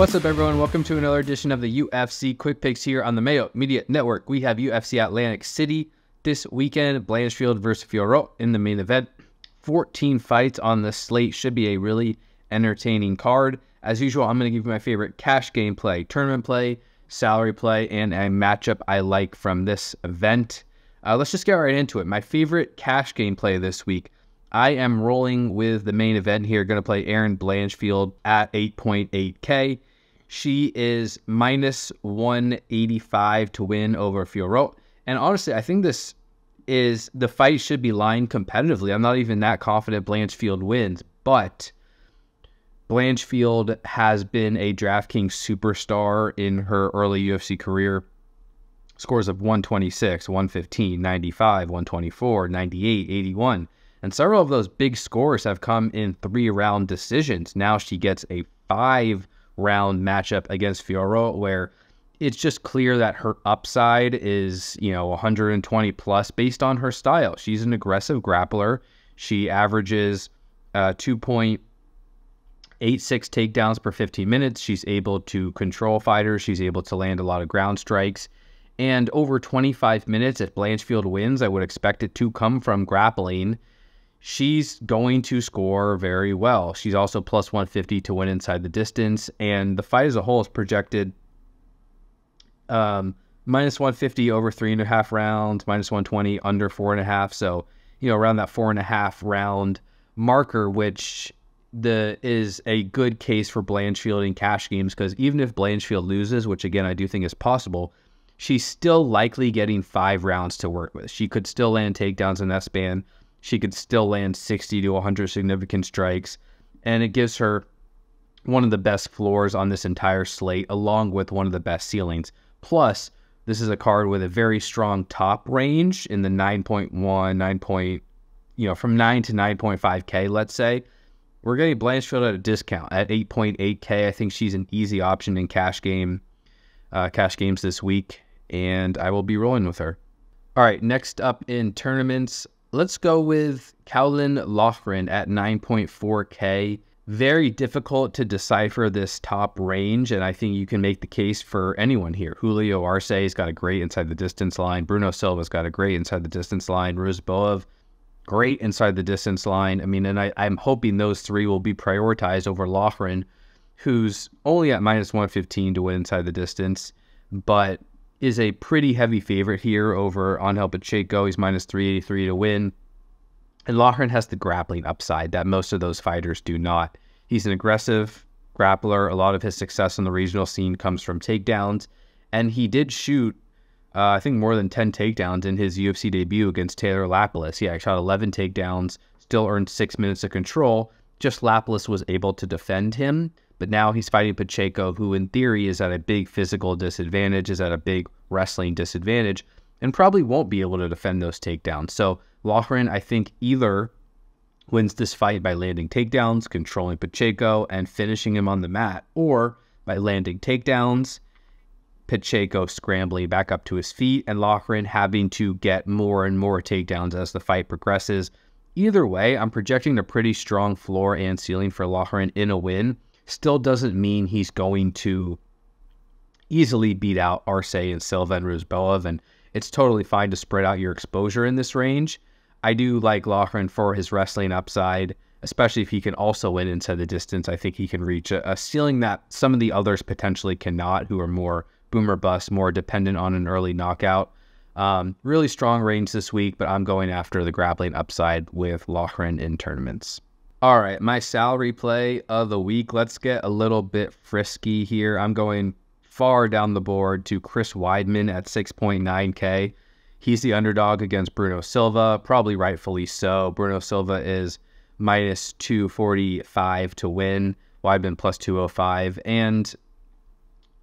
What's up, everyone? Welcome to another edition of the UFC Quick Picks here on the Mayo Media Network. We have UFC Atlantic City this weekend, Blanchfield versus Fiorot in the main event. 14 fights on the slate should be a really entertaining card. As usual, I'm going to give you my favorite cash game play, tournament play, salary play, and a matchup I like from this event. Uh, let's just get right into it. My favorite cash game play this week. I am rolling with the main event here. Going to play Erin Blanchfield at 8.8K. She is minus 185 to win over Fiorot. And honestly, I think this is the fight should be lined competitively. I'm not even that confident Blanchfield wins, but Blanchfield has been a DraftKings superstar in her early UFC career. Scores of 126, 115, 95, 124, 98, 81. And several of those big scores have come in three round decisions. Now she gets a five round matchup against Fiorot where it's just clear that her upside is, you know, 120 plus based on her style. She's an aggressive grappler. She averages uh, 2.86 takedowns per 15 minutes. She's able to control fighters. She's able to land a lot of ground strikes. And over 25 minutes, if Blanchfield wins, I would expect it to come from grappling. She's going to score very well. She's also plus 150 to win inside the distance. And the fight as a whole is projected um, minus 150 over three and a half rounds, minus 120 under four and a half. So, you know, around that four and a half round marker, which the is a good case for Blanchfield in cash games because even if Blanchfield loses, which again I do think is possible, she's still likely getting five rounds to work with. She could still land takedowns in that span. She could still land 60 to 100 significant strikes, and it gives her one of the best floors on this entire slate, along with one of the best ceilings. Plus, this is a card with a very strong top range in the 9.1, 9. Point, you know, from 9 to 9.5K, let's say. We're getting Blanchfield at a discount at 8.8K. I think she's an easy option in cash game, uh, cash games this week, and I will be rolling with her. All right, next up in tournaments, let's go with Caolan Loughran at 9.4K very difficult to decipher this top range, and I think you can make the case for anyone here. Julio Arce's got a great inside the distance line. Bruno Silva's got a great inside the distance line. Ruziboev, great inside the distance line. I mean, and I, I'm hoping those three will be prioritized over Loughran, who's only at minus 115 to win inside the distance, but is a pretty heavy favorite here over Angel Pacheco. He's minus 383 to win. And Loughran has the grappling upside that most of those fighters do not. He's an aggressive grappler. A lot of his success on the regional scene comes from takedowns. And he did shoot, uh, I think, more than 10 takedowns in his UFC debut against Taylor Lapilus. Yeah, he shot 11 takedowns, still earned six minutes of control. Just Lapilus was able to defend him. But now he's fighting Pacheco, who in theory is at a big physical disadvantage, is at a big wrestling disadvantage, and probably won't be able to defend those takedowns. So Loughran, I think, either wins this fight by landing takedowns, controlling Pacheco, and finishing him on the mat, or by landing takedowns, Pacheco scrambling back up to his feet, and Loughran having to get more and more takedowns as the fight progresses. Either way, I'm projecting a pretty strong floor and ceiling for Loughran in a win. Still doesn't mean he's going to easily beat out Arce and Silva and Ruziboev, and it's totally fine to spread out your exposure in this range. I do like Loughran for his wrestling upside, especially if he can also win inside the distance. I think he can reach a, a ceiling that some of the others potentially cannot, who are more boomer bust, more dependent on an early knockout. Um, really strong range this week, but I'm going after the grappling upside with Loughran in tournaments. All right, my salary play of the week. Let's get a little bit frisky here. I'm going far down the board to Chris Weidman at 6.9K. He's the underdog against Bruno Silva, probably rightfully so. Bruno Silva is minus 245 to win, Weidman plus 205. And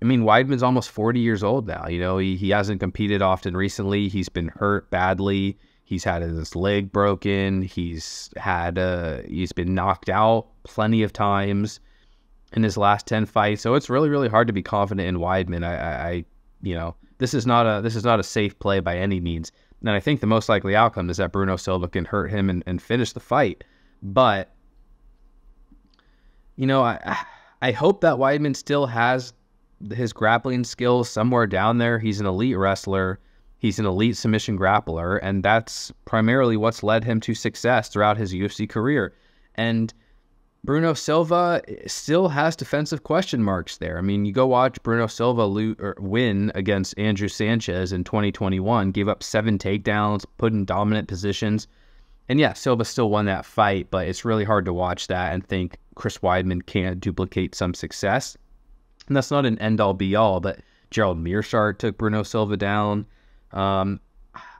I mean, Weidman's almost 40 years old now. You know, he, he hasn't competed often recently. He's been hurt badly. He's had his leg broken. He's had uh, he's been knocked out plenty of times in his last 10 fights. So it's really, really hard to be confident in Weidman. I, I, I you know, this is not a this is not a safe play by any means. And I think the most likely outcome is that Bruno Silva can hurt him and, and finish the fight. But you know, I I hope that Weidman still has his grappling skills somewhere down there. He's an elite wrestler. He's an elite submission grappler, and that's primarily what's led him to success throughout his UFC career. And Bruno Silva still has defensive question marks there. I mean, you go watch Bruno Silva lo- er, win against Andrew Sanchez in 2021, gave up seven takedowns, put in dominant positions. And yeah, Silva still won that fight, but it's really hard to watch that and think Chris Weidman can't duplicate some success. And that's not an end all be all, but Gerald Meerschaert took Bruno Silva down. Um,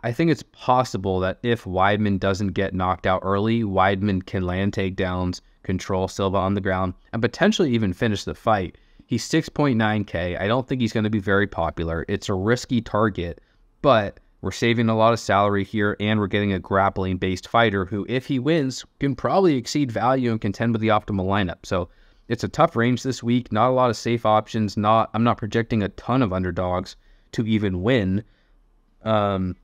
I think it's possible that if Weidman doesn't get knocked out early, Weidman can land takedowns, control Silva on the ground, and potentially even finish the fight. He's 6.9K. I don't think he's going to be very popular. It's a risky target, but we're saving a lot of salary here, and we're getting a grappling based fighter who, if he wins, can probably exceed value and contend with the optimal lineup. So it's a tough range this week. Not a lot of safe options. Not I'm not projecting a ton of underdogs to even win. Um,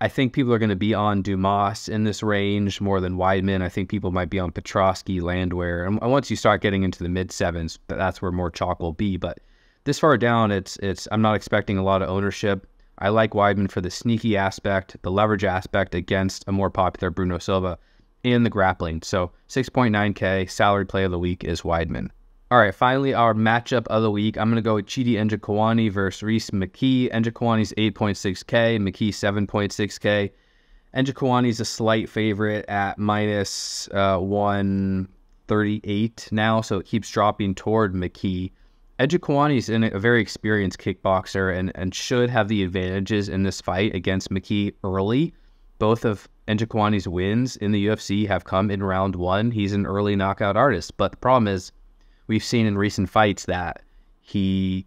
I think people are going to be on Dumas in this range more than Weidman. I think people might be on Petroski, Landwehr, and once you start getting into the mid sevens, that's where more chalk will be. But this far down, it's it's I'm not expecting a lot of ownership. I like Weidman for the sneaky aspect, the leverage aspect against a more popular Bruno Silva, and the grappling. So 6.9K salary play of the week is Weidman. All right, finally, our matchup of the week. I'm going to go with Chidi Njokuani versus Rhys McKee. Njokuani's 8.6K, McKee 7.6K. Njokuani's a slight favorite at minus, uh, 138 now, so it keeps dropping toward McKee. Njokuani's is a very experienced kickboxer and, and should have the advantages in this fight against McKee early. Both of Njokuani's wins in the UFC have come in round one. He's an early knockout artist, but the problem is we've seen in recent fights that he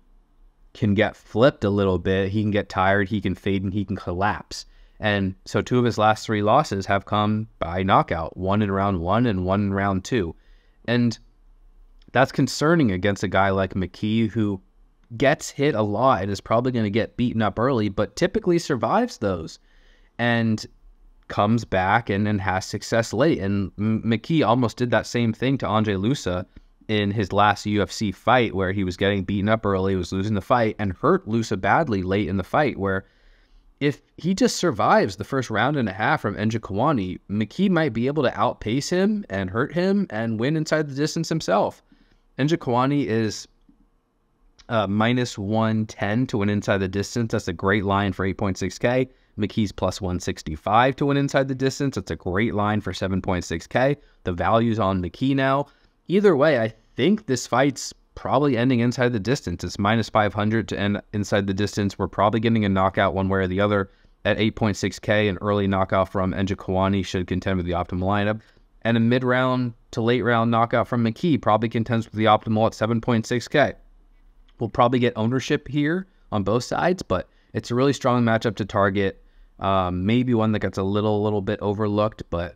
can get flipped a little bit. He can get tired, he can fade, and he can collapse. And so two of his last three losses have come by knockout, one in round one and one in round two. And that's concerning against a guy like McKee who gets hit a lot and is probably going to get beaten up early, but typically survives those and comes back and, and has success late. And McKee almost did that same thing to Andre Lusa in his last UFC fight where he was getting beaten up early, was losing the fight, and hurt Lusa badly late in the fight. Where if he just survives the first round and a half from Njokuani, McKee might be able to outpace him and hurt him and win inside the distance himself. Njokuani is uh, minus 110 to win inside the distance. That's a great line for 8.6K. McKee's plus 165 to win inside the distance. That's a great line for 7.6K. The value's on McKee now. Either way, I think this fight's probably ending inside the distance. It's minus 500 to end inside the distance. We're probably getting a knockout one way or the other at 8.6K. An early knockout from Njokuani should contend with the optimal lineup. And a mid round to late round knockout from McKee probably contends with the optimal at 7.6K. We'll probably get ownership here on both sides, but it's a really strong matchup to target. Um, maybe one that gets a little, little bit overlooked, but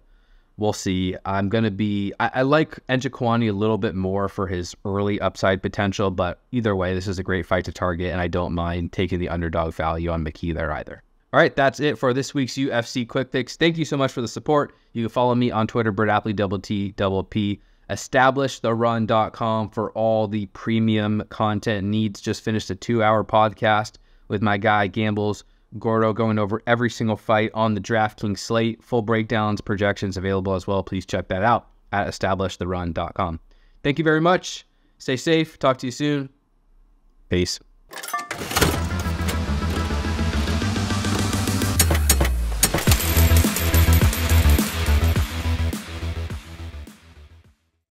we'll see. I'm going to be, I, I like Njokuani a little bit more for his early upside potential, but either way, this is a great fight to target, and I don't mind taking the underdog value on McKee there either. All right, that's it for this week's UFC Quick Fix. Thank you so much for the support. You can follow me on Twitter, Brett Appley, double T, double P. EstablishTheRun.com for all the premium content needs. Just finished a two hour podcast with my guy, Gambles Gordo going over every single fight on the DraftKings slate. Full breakdowns, projections available as well. Please check that out at establishtherun.com. Thank you very much. Stay safe. Talk to you soon. Peace.